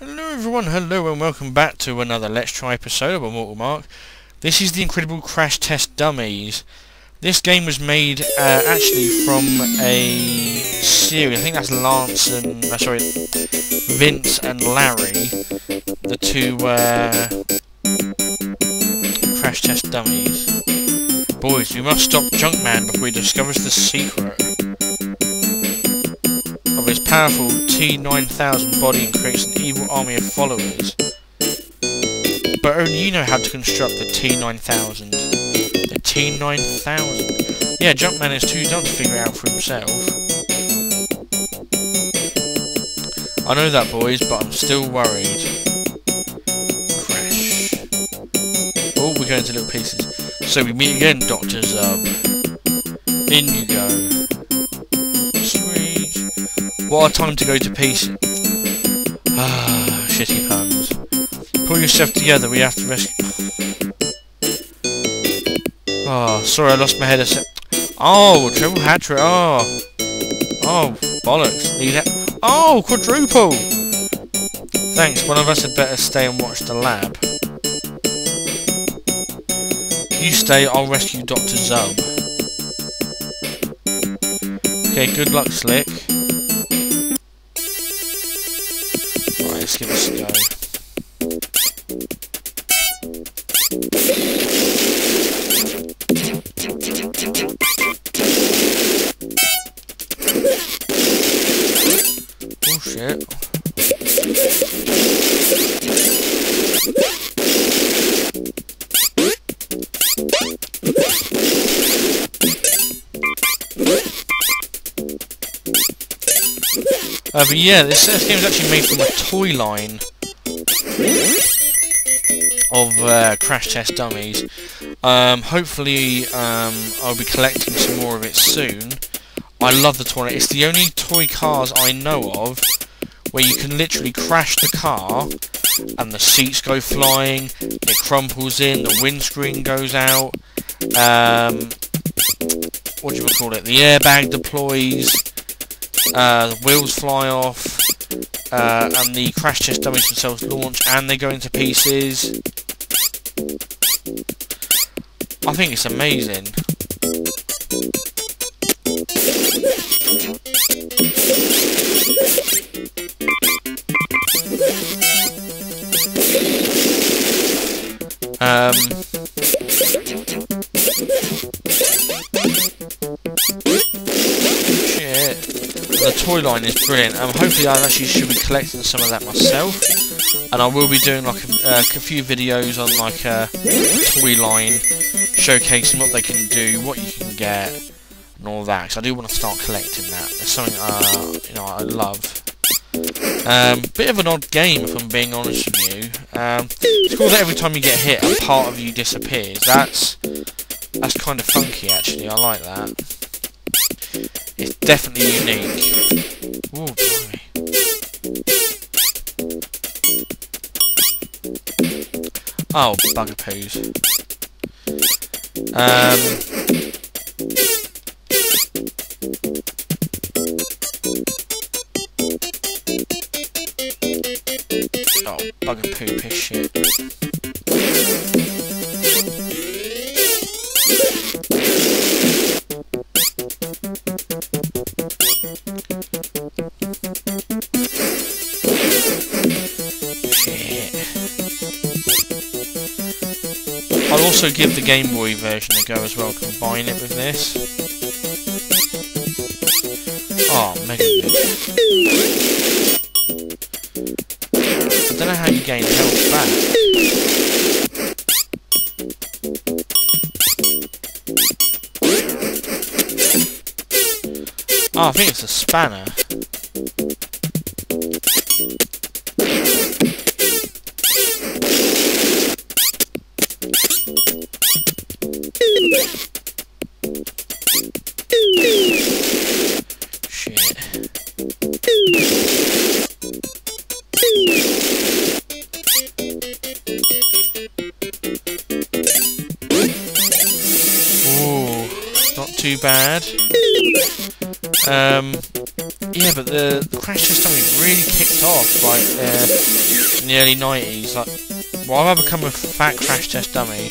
Hello everyone, hello and welcome back to another Let's Try episode of Immortal Marc. This is the Incredible Crash Test Dummies. This game was made uh, actually from a series, I think that's Lance and, uh, sorry, Vince and Larry, the two uh, Crash Test Dummies. Boys, we must stop Junkman before he discovers the secret of his powerful T-9000 body and creates an evil army of followers. But only you know how to construct the T-9000. The T-9000. Yeah, Junkman is too dumb to figure it out for himself. I know that, boys, but I'm still worried. Crash. Oh, we're going to little pieces. So we meet again, Dr. Zub. In you go. What a time to go to pieces. Ah, shitty puns. Pull yourself together, we have to rescue... Oh, sorry, I lost my head a sec. Oh, triple hat. Oh. Oh, bollocks. Oh, quadruple. Thanks, one of us had better stay and watch the lab. You stay, I'll rescue Dr. Zub. Okay, good luck, Slick. Shit. Uh, but yeah, this, this game is actually made from a toy line of uh, Crash Test Dummies. Um, hopefully, um, I'll be collecting some more of it soon. I love the toy. It's the only toy cars I know of where you can literally crash the car and the seats go flying, it crumples in, the windscreen goes out, um, what do you call it, the airbag deploys, uh, the wheels fly off, uh, and the crash test dummies themselves launch and they go into pieces. I think it's amazing. Um, shit. The toy line is brilliant. Um, hopefully I actually should be collecting some of that myself. And I will be doing like a, uh, a few videos on like a toy line, showcasing what they can do, what you can get, and all that. Because I do want to start collecting that. It's something uh, you know I love. Um, bit of an odd game, if I'm being honest. Um, it's cool that every time you get hit, a part of you disappears. That's that's kind of funky, actually. I like that. It's definitely unique. Ooh. Oh, bugger poos. Um, bugger poo piss shit. Shit. I'll also give the Game Boy version a go as well, combine it with this. Oh, mega good. Gain health back. Oh, I think it's a spanner. Bad. Um, Yeah, but the, Crash Test Dummy really kicked off like uh, in the early '90s. Like, why have I become a fat Crash Test Dummy,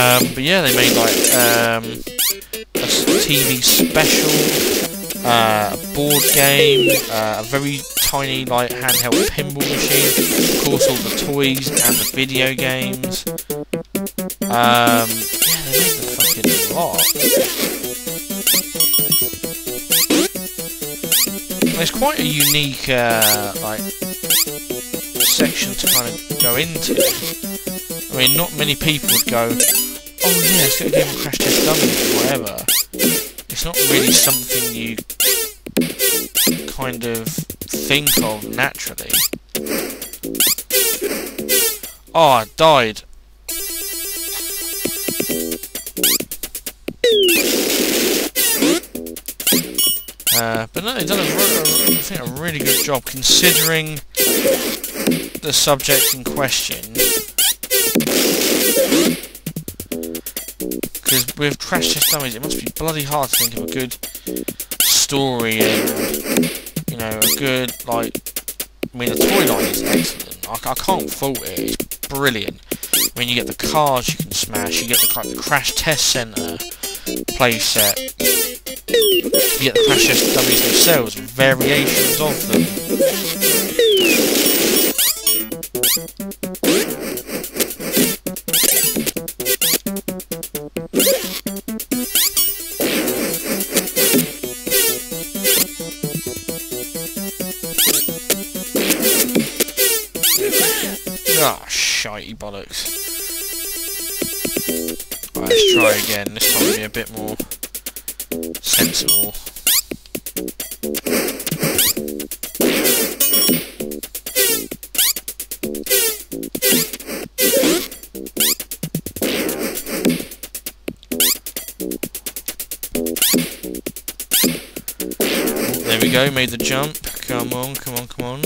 Um, but yeah, they made like um, a TV special, uh, a board game, uh, a very tiny like handheld pinball machine, of course all the toys and the video games. Um, yeah, they made the fucking lot. It's quite a unique uh, like section to kind of go into. I mean, not many people would go, oh yeah, let's get a game of Crash Test Dummies whatever. It's not really something you kind of think of naturally. Oh, I died. Uh, but no, they've done a, I think a really good job considering the subject in question. Because with Crash Test Dummies, it must be bloody hard to think of a good story and, you know, a good, like, I mean, the toy line is excellent. I, I can't fault it. It's brilliant. I mean, you get the cars you can smash, you get the, like, the Crash Test Center playset, you get the Crash Test Dummies themselves, variations of them. Try again. This time be a bit more sensible. There we go, made the jump. Come on, come on, come on.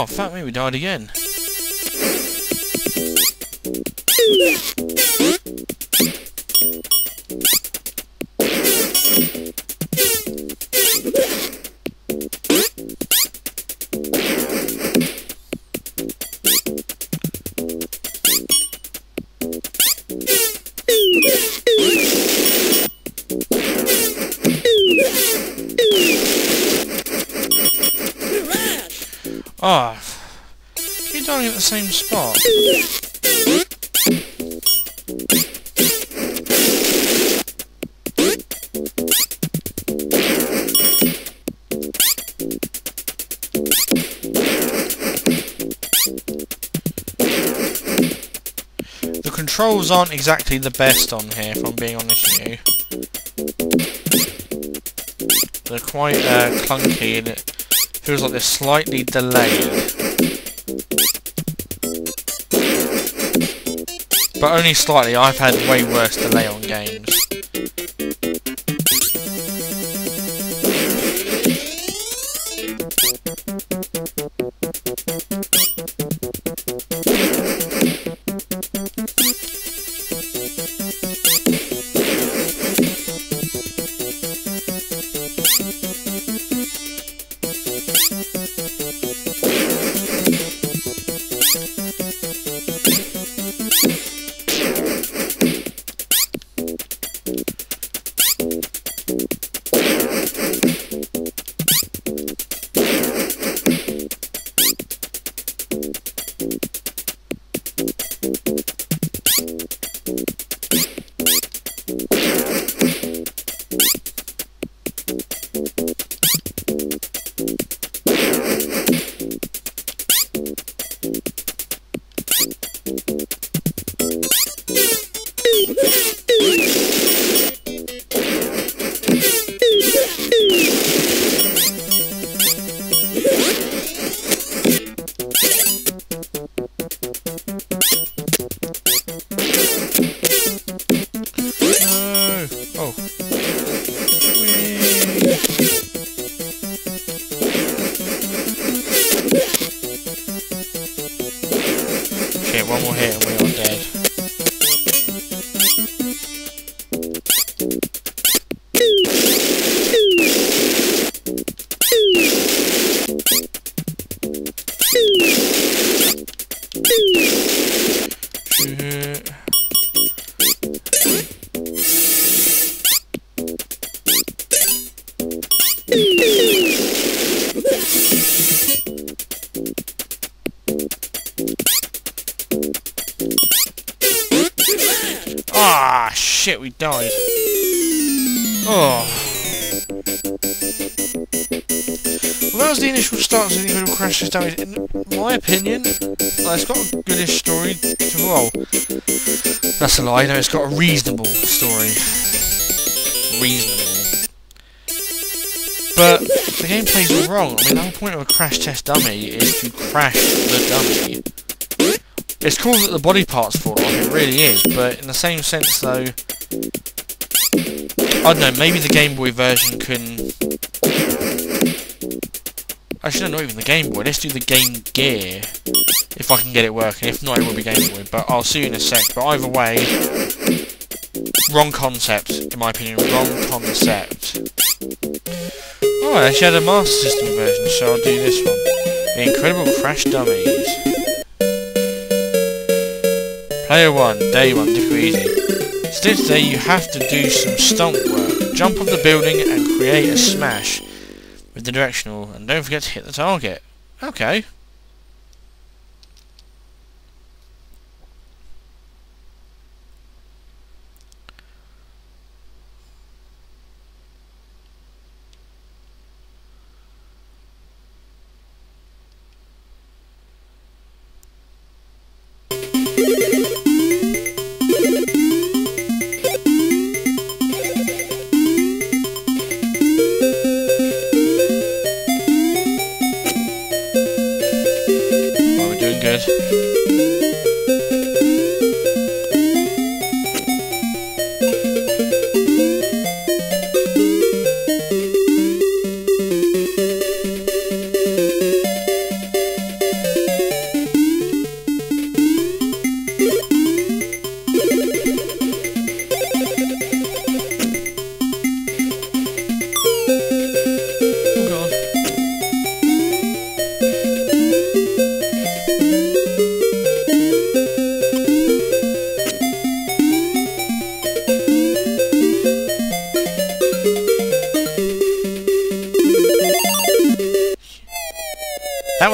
Oh, fuck me, we died again. Oh, keep dying at the same spot. The controls aren't exactly the best on here, if I'm being honest with you. They're quite uh, clunky and it feels like they're slightly delayed. But only slightly, I've had way worse delay on games. on hand Ah, oh, shit, we died. Oh. Well, that was the initial start of the Incredible Crash Dummy. In my opinion, well, it's got a goodish story to roll. That's a lie, no, it's got a reasonable story. Reasonable. But the gameplay's wrong. I mean, the whole point of a crash test dummy is to crash the dummy. It's cool that the body parts fall off, it really is, but in the same sense though, I don't know, maybe the Game Boy version can... Actually, no, not even the Game Boy, let's do the Game Gear, if I can get it working, if not it will be Game Boy, but I'll see you in a sec, but either way, wrong concept, in my opinion, wrong concept. Oh, I actually had a Master System version, so I'll do this one. The Incredible Crash Dummies. Player 1, Day 1, difficult easy. Still today you have to do some stunt work. Jump off the building and create a smash with the directional, and don't forget to hit the target. Okay. That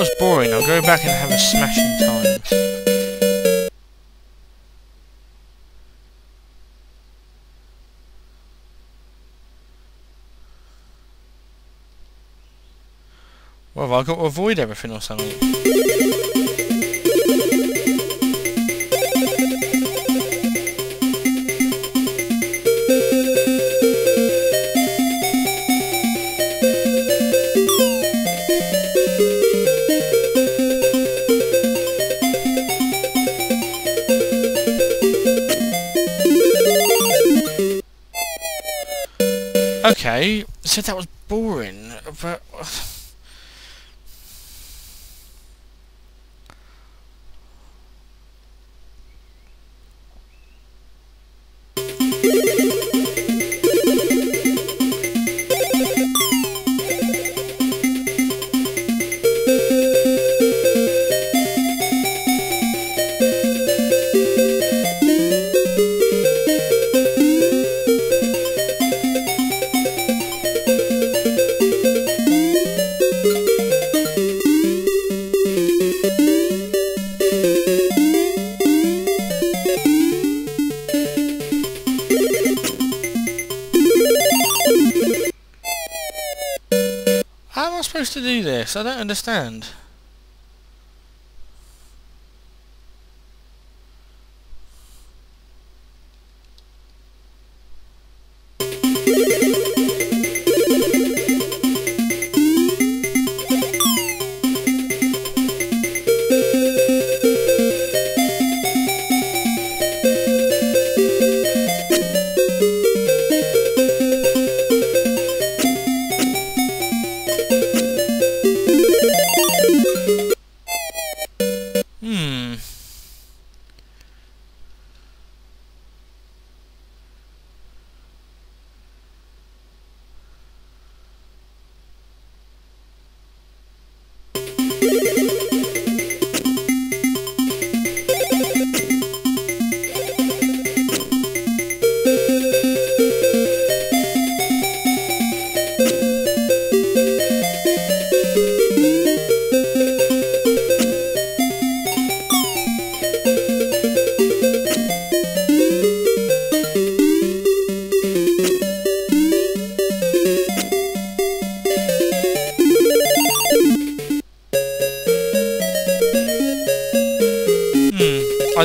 was boring. I'll go back and have a smashing time. Well, have I got to avoid everything or something? Okay, said that was boring, supposed to do this? I don't understand.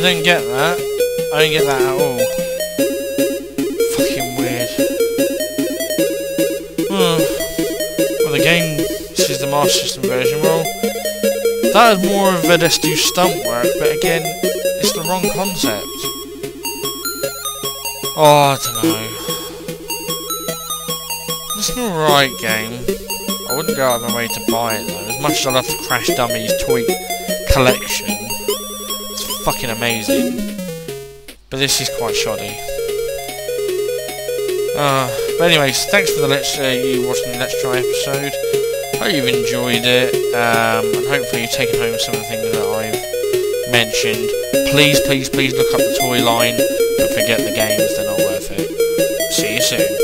I don't get that. I don't get that at all. Fucking weird. Hmm. Well, the game, this is the Master System version, well, that is more of a let's do stunt work, but again, it's the wrong concept. Oh, I don't know. It's an alright game. I wouldn't go out of my way to buy it though. As much as I love the Crash Dummies toy collection, fucking amazing. But this is quite shoddy. Uh, but anyways, thanks for the let's uh, you watching the Let's Try episode. Hope you've enjoyed it, um, and hopefully you've taken home some of the things that I've mentioned. Please, please, please look up the toy line, but forget the games, they're not worth it. See you soon.